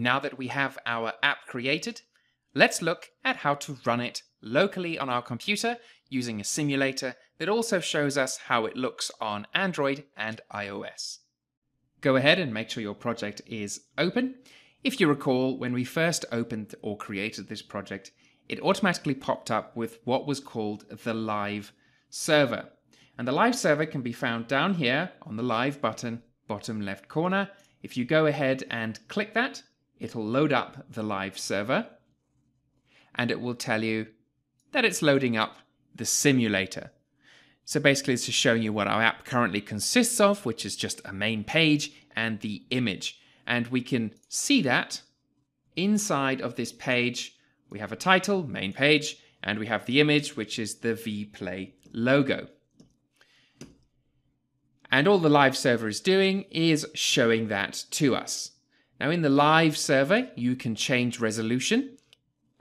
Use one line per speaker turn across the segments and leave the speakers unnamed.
Now that we have our app created, let's look at how to run it locally on our computer using a simulator that also shows us how it looks on Android and iOS. Go ahead and make sure your project is open. If you recall, when we first opened or created this project, it automatically popped up with what was called the live server. And the live server can be found down here on the live button, bottom left corner. If you go ahead and click that, it'll load up the live server and it will tell you that it's loading up the simulator. So basically it's just showing you what our app currently consists of, which is just a main page and the image. And we can see that inside of this page, we have a title, main page, and we have the image, which is the V-Play logo. And all the live server is doing is showing that to us. Now in the live server, you can change resolution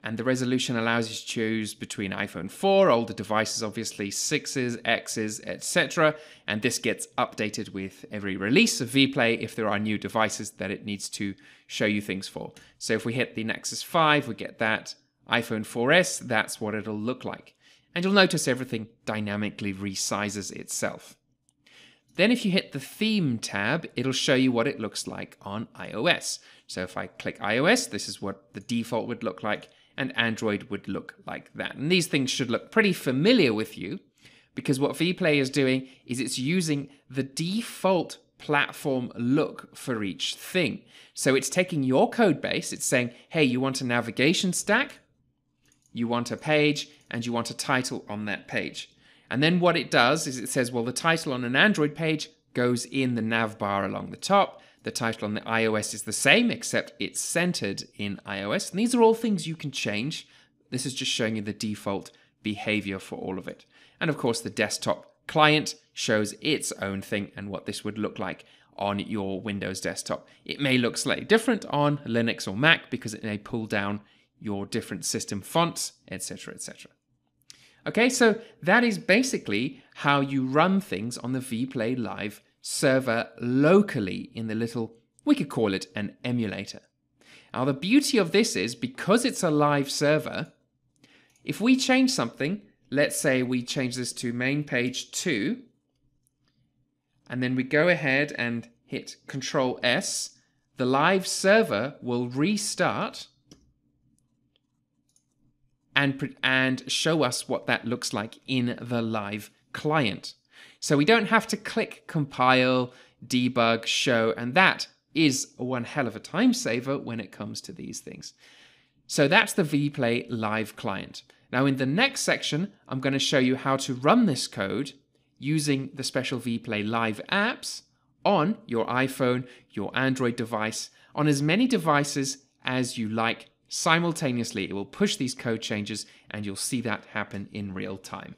and the resolution allows you to choose between iPhone 4, older devices obviously, 6s, Xs, etc. And this gets updated with every release of V-Play if there are new devices that it needs to show you things for. So if we hit the Nexus 5, we get that iPhone 4S, that's what it'll look like. And you'll notice everything dynamically resizes itself. Then if you hit the theme tab, it'll show you what it looks like on iOS. So if I click iOS, this is what the default would look like and Android would look like that. And these things should look pretty familiar with you because what V-Play is doing is it's using the default platform look for each thing. So it's taking your code base, it's saying, hey, you want a navigation stack, you want a page, and you want a title on that page. And then what it does is it says, well, the title on an Android page goes in the nav bar along the top. The title on the iOS is the same, except it's centered in iOS. And these are all things you can change. This is just showing you the default behavior for all of it. And of course, the desktop client shows its own thing and what this would look like on your Windows desktop. It may look slightly different on Linux or Mac because it may pull down your different system fonts, etc., etc. Okay, so that is basically how you run things on the V-Play Live server locally in the little, we could call it an emulator. Now, the beauty of this is because it's a live server, if we change something, let's say we change this to main page 2, and then we go ahead and hit Control S, the live server will restart and, and show us what that looks like in the live client. So we don't have to click compile, debug, show, and that is one hell of a time saver when it comes to these things. So that's the V-Play Live client. Now in the next section, I'm going to show you how to run this code using the special V-Play Live apps on your iPhone, your Android device, on as many devices as you like simultaneously. It will push these code changes and you'll see that happen in real time.